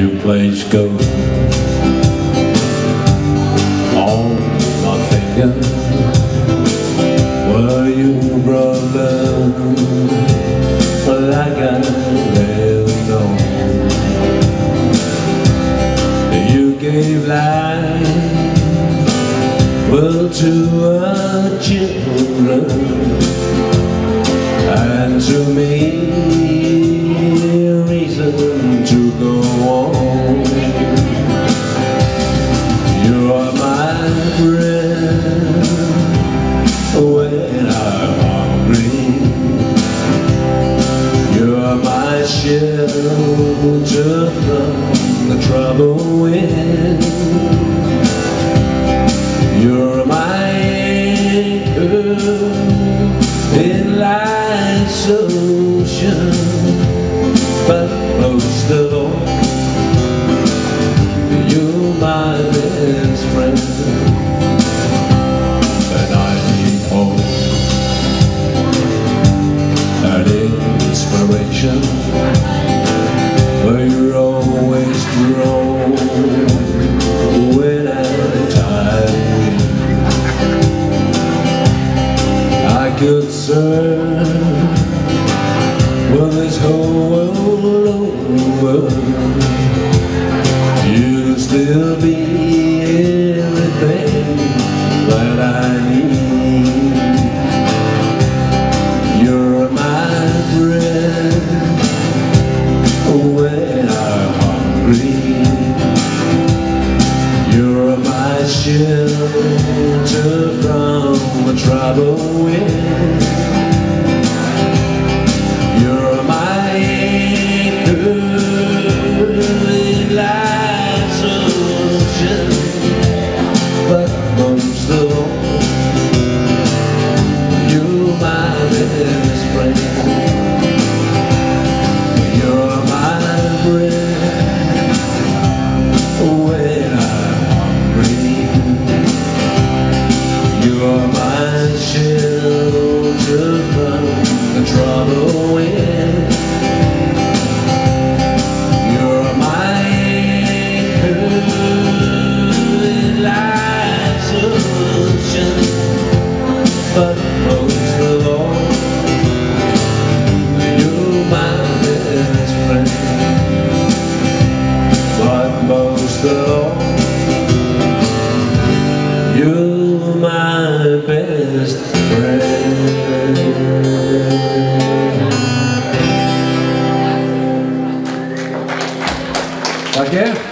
your place go. On my finger were you brother. Like I never know you gave life well to our children and to me when I'm hungry. You're my shelter from the trouble. You're my anchor in life's ocean, but most of all, you're my best friend. Always When I could serve. Well this whole world. over shelter from the trouble wind. All, you're my best friend. Again.